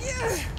Yeah.